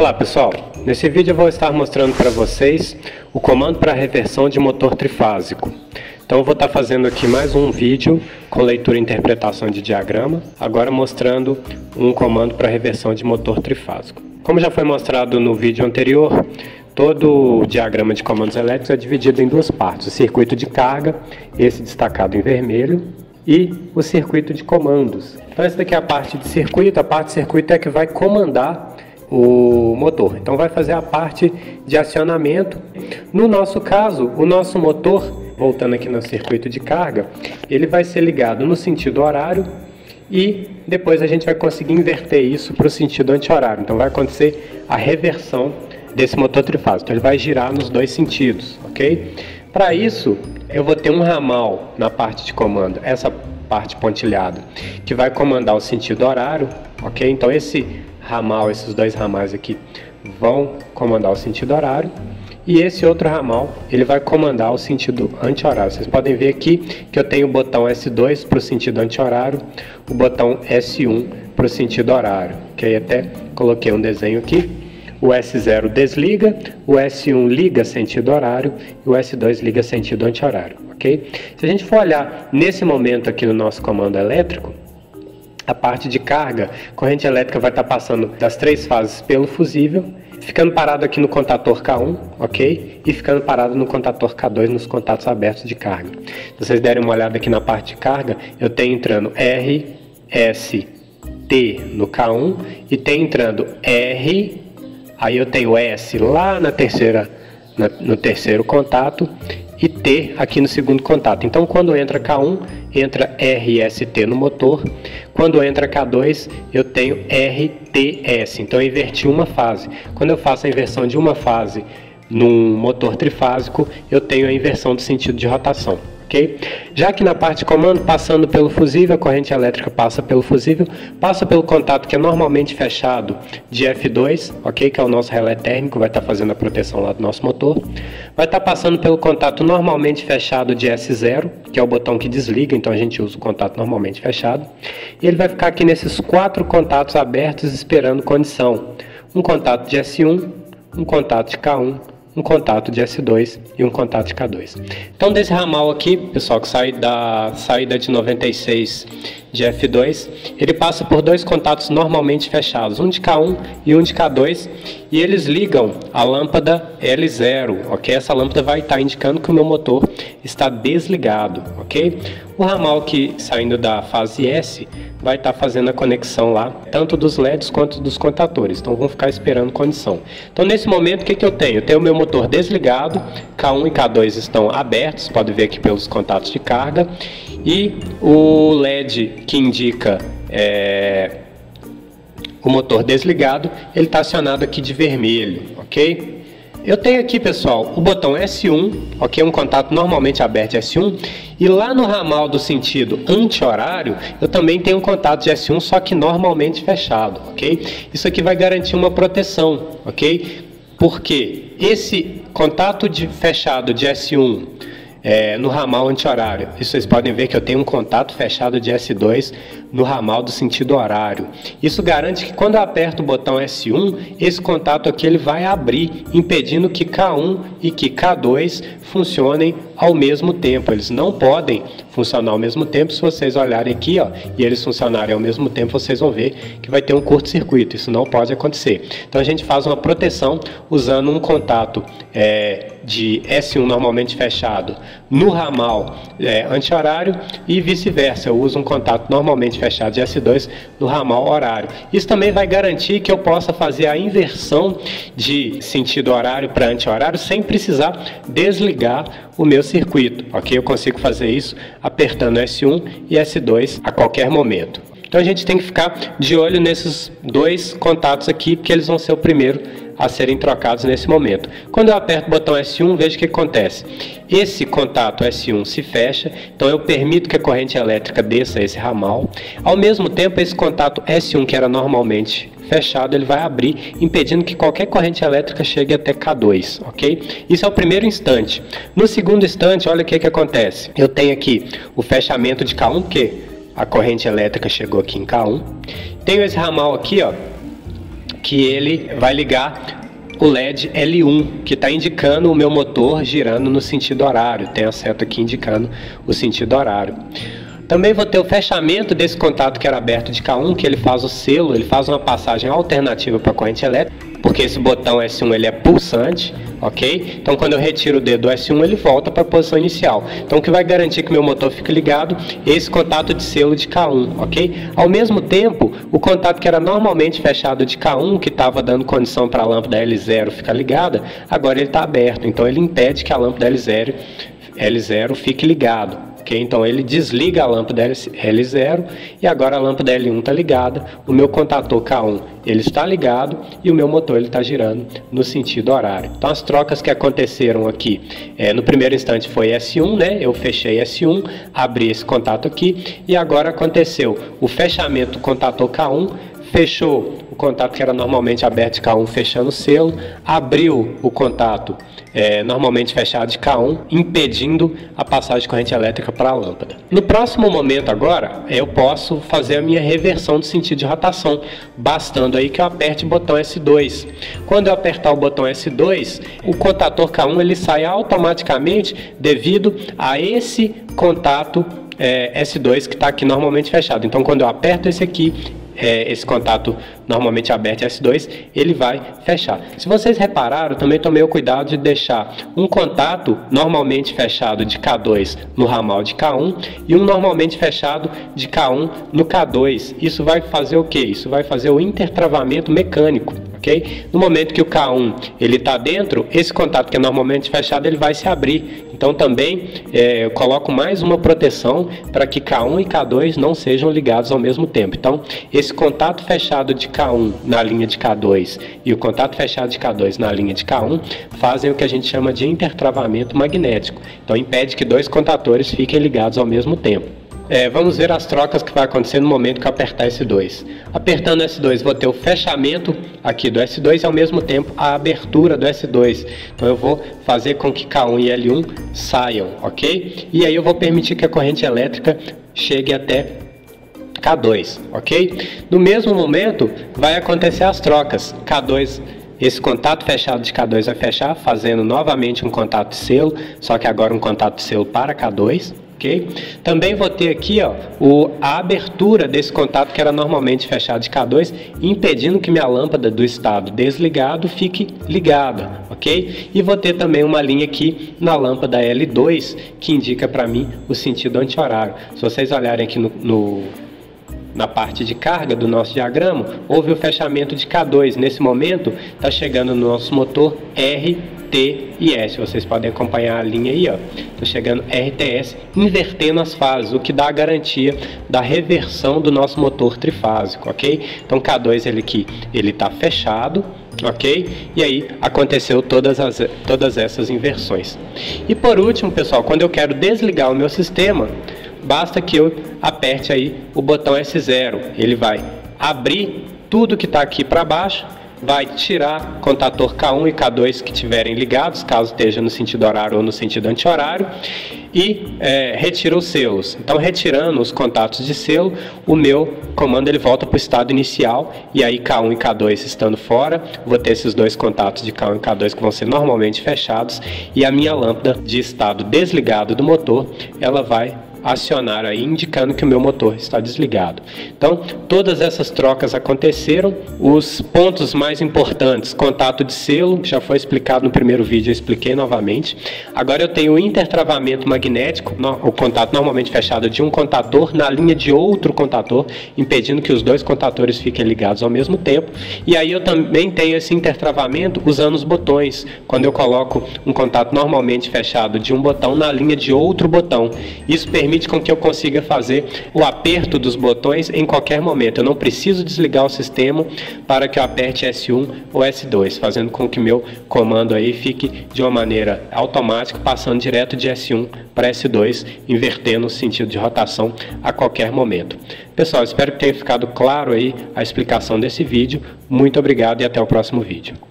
Olá pessoal, nesse vídeo eu vou estar mostrando para vocês o comando para reversão de motor trifásico. Então eu vou estar fazendo aqui mais um vídeo com leitura e interpretação de diagrama, agora mostrando um comando para reversão de motor trifásico. Como já foi mostrado no vídeo anterior, todo o diagrama de comandos elétricos é dividido em duas partes, o circuito de carga, esse destacado em vermelho, e o circuito de comandos. Então essa daqui é a parte de circuito, a parte de circuito é que vai comandar o motor. Então vai fazer a parte de acionamento. No nosso caso, o nosso motor, voltando aqui no circuito de carga, ele vai ser ligado no sentido horário e depois a gente vai conseguir inverter isso para o sentido anti-horário. Então vai acontecer a reversão desse motor trifásico. Então ele vai girar nos dois sentidos, ok? Para isso, eu vou ter um ramal na parte de comando, essa parte pontilhada, que vai comandar o sentido horário, ok? Então esse ramal, esses dois ramais aqui, vão comandar o sentido horário. E esse outro ramal, ele vai comandar o sentido anti-horário. Vocês podem ver aqui que eu tenho o botão S2 para o sentido anti-horário, o botão S1 para o sentido horário. Que aí até coloquei um desenho aqui. O S0 desliga, o S1 liga sentido horário e o S2 liga sentido anti-horário, ok? Se a gente for olhar nesse momento aqui no nosso comando elétrico, a parte de carga, corrente elétrica vai estar passando das três fases pelo fusível, ficando parado aqui no contator K1, ok? E ficando parado no contator K2 nos contatos abertos de carga. Se vocês derem uma olhada aqui na parte de carga, eu tenho entrando R, S, T no K1 e tem entrando R, aí eu tenho S lá na terceira, no terceiro contato e T aqui no segundo contato. Então, quando entra K1, entra RST no motor. Quando entra K2, eu tenho RTS. Então, eu inverti uma fase. Quando eu faço a inversão de uma fase num motor trifásico, eu tenho a inversão do sentido de rotação ok? Já que na parte de comando, passando pelo fusível, a corrente elétrica passa pelo fusível, passa pelo contato que é normalmente fechado de F2, ok? Que é o nosso relé térmico, vai estar fazendo a proteção lá do nosso motor. Vai estar passando pelo contato normalmente fechado de S0, que é o botão que desliga, então a gente usa o contato normalmente fechado. E ele vai ficar aqui nesses quatro contatos abertos esperando condição. Um contato de S1, um contato de K1, um contato de S2 e um contato de K2. Então desse ramal aqui, pessoal, que sai da saída de 96 de F2, ele passa por dois contatos normalmente fechados, um de K1 e um de K2, e eles ligam a lâmpada L0, ok? Essa lâmpada vai estar indicando que o meu motor está desligado, ok? O ramal que saindo da fase S vai estar fazendo a conexão lá, tanto dos LEDs quanto dos contatores. Então vão ficar esperando condição. Então nesse momento o que, que eu tenho? Eu tenho o meu motor desligado, K1 e K2 estão abertos, pode ver aqui pelos contatos de carga, e o LED que indica é, o motor desligado, ele está acionado aqui de vermelho, ok? Eu tenho aqui, pessoal, o botão S1, ok? Um contato normalmente aberto de S1. E lá no ramal do sentido anti-horário, eu também tenho um contato de S1, só que normalmente fechado, ok? Isso aqui vai garantir uma proteção, ok? Porque esse contato de fechado de S1 é, no ramal anti-horário. Vocês podem ver que eu tenho um contato fechado de S2 no ramal do sentido horário. Isso garante que quando eu aperto o botão S1, esse contato aqui ele vai abrir, impedindo que K1 e que K2 funcionem ao mesmo tempo. Eles não podem funcionar ao mesmo tempo. Se vocês olharem aqui ó, e eles funcionarem ao mesmo tempo, vocês vão ver que vai ter um curto-circuito. Isso não pode acontecer. Então a gente faz uma proteção usando um contato é, de S1 normalmente fechado no ramal é, anti-horário e vice-versa. Eu uso um contato normalmente fechado de S2 no ramal horário. Isso também vai garantir que eu possa fazer a inversão de sentido horário para anti-horário sem precisar desligar o meu circuito, ok? Eu consigo fazer isso apertando S1 e S2 a qualquer momento. Então a gente tem que ficar de olho nesses dois contatos aqui, porque eles vão ser o primeiro a serem trocados nesse momento. Quando eu aperto o botão S1, veja o que acontece. Esse contato S1 se fecha, então eu permito que a corrente elétrica desça esse ramal. Ao mesmo tempo, esse contato S1, que era normalmente fechado, ele vai abrir, impedindo que qualquer corrente elétrica chegue até K2, ok? Isso é o primeiro instante. No segundo instante, olha o que, que acontece. Eu tenho aqui o fechamento de K1, porque a corrente elétrica chegou aqui em K1. Tenho esse ramal aqui, ó, que ele vai ligar o LED L1, que está indicando o meu motor girando no sentido horário. Tem a seta aqui indicando o sentido horário. Também vou ter o fechamento desse contato que era aberto de K1, que ele faz o selo, ele faz uma passagem alternativa para a corrente elétrica porque esse botão S1 ele é pulsante, ok? Então quando eu retiro o dedo do S1 ele volta para a posição inicial. Então o que vai garantir que meu motor fique ligado esse contato de selo de K1, ok? Ao mesmo tempo, o contato que era normalmente fechado de K1, que estava dando condição para a lâmpada L0 ficar ligada, agora ele está aberto. Então ele impede que a lâmpada L0, L0 fique ligado. Ok, então ele desliga a lâmpada L0 e agora a lâmpada L1 está ligada, o meu contator K1 ele está ligado e o meu motor ele está girando no sentido horário. Então as trocas que aconteceram aqui, é, no primeiro instante foi S1, né? Eu fechei S1, abri esse contato aqui e agora aconteceu o fechamento do contator K1 fechou o contato que era normalmente aberto de K1 fechando o selo, abriu o contato é, normalmente fechado de K1, impedindo a passagem de corrente elétrica para a lâmpada. No próximo momento agora, eu posso fazer a minha reversão do sentido de rotação, bastando aí que eu aperte o botão S2. Quando eu apertar o botão S2, o contator K1 ele sai automaticamente devido a esse contato é, S2 que está aqui normalmente fechado. Então, quando eu aperto esse aqui, é, esse contato normalmente aberto S2, ele vai fechar. Se vocês repararam, também tomei o cuidado de deixar um contato normalmente fechado de K2 no ramal de K1 e um normalmente fechado de K1 no K2. Isso vai fazer o que? Isso vai fazer o intertravamento mecânico. Ok? No momento que o K1 ele está dentro, esse contato que é normalmente fechado ele vai se abrir então também é, eu coloco mais uma proteção para que K1 e K2 não sejam ligados ao mesmo tempo. Então esse contato fechado de K1 na linha de K2 e o contato fechado de K2 na linha de K1 fazem o que a gente chama de intertravamento magnético. Então impede que dois contatores fiquem ligados ao mesmo tempo. É, vamos ver as trocas que vai acontecer no momento que eu apertar S2. Apertando S2, vou ter o fechamento aqui do S2 e ao mesmo tempo a abertura do S2. Então eu vou fazer com que K1 e L1 saiam, ok? E aí eu vou permitir que a corrente elétrica chegue até K2, ok? No mesmo momento vai acontecer as trocas. K2 esse contato fechado de K2 vai fechar, fazendo novamente um contato de selo, só que agora um contato de selo para K2 ok? Também vou ter aqui ó, o, a abertura desse contato que era normalmente fechado de K2, impedindo que minha lâmpada do estado desligado fique ligada, ok? E vou ter também uma linha aqui na lâmpada L2 que indica para mim o sentido anti-horário. Se vocês olharem aqui no, no na parte de carga do nosso diagrama, houve o fechamento de K2. Nesse momento, está chegando no nosso motor R T e S. Vocês podem acompanhar a linha aí, ó. Tô chegando RTS, invertendo as fases, o que dá a garantia da reversão do nosso motor trifásico, ok? Então K2 ele aqui, ele tá fechado, ok? E aí aconteceu todas, as, todas essas inversões. E por último, pessoal, quando eu quero desligar o meu sistema, basta que eu aperte aí o botão S0. Ele vai abrir tudo que está aqui para baixo vai tirar contator K1 e K2 que estiverem ligados, caso esteja no sentido horário ou no sentido anti-horário, e é, retira os selos. Então, retirando os contatos de selo, o meu comando ele volta para o estado inicial, e aí K1 e K2 estando fora, vou ter esses dois contatos de K1 e K2 que vão ser normalmente fechados, e a minha lâmpada de estado desligado do motor, ela vai acionar aí, indicando que o meu motor está desligado. Então, todas essas trocas aconteceram. Os pontos mais importantes, contato de selo, já foi explicado no primeiro vídeo, eu expliquei novamente. Agora eu tenho o intertravamento magnético, o contato normalmente fechado de um contator na linha de outro contator, impedindo que os dois contatores fiquem ligados ao mesmo tempo. E aí eu também tenho esse intertravamento usando os botões, quando eu coloco um contato normalmente fechado de um botão na linha de outro botão. Isso permite permite com que eu consiga fazer o aperto dos botões em qualquer momento. Eu não preciso desligar o sistema para que eu aperte S1 ou S2, fazendo com que meu comando aí fique de uma maneira automática, passando direto de S1 para S2, invertendo o sentido de rotação a qualquer momento. Pessoal, espero que tenha ficado claro aí a explicação desse vídeo. Muito obrigado e até o próximo vídeo.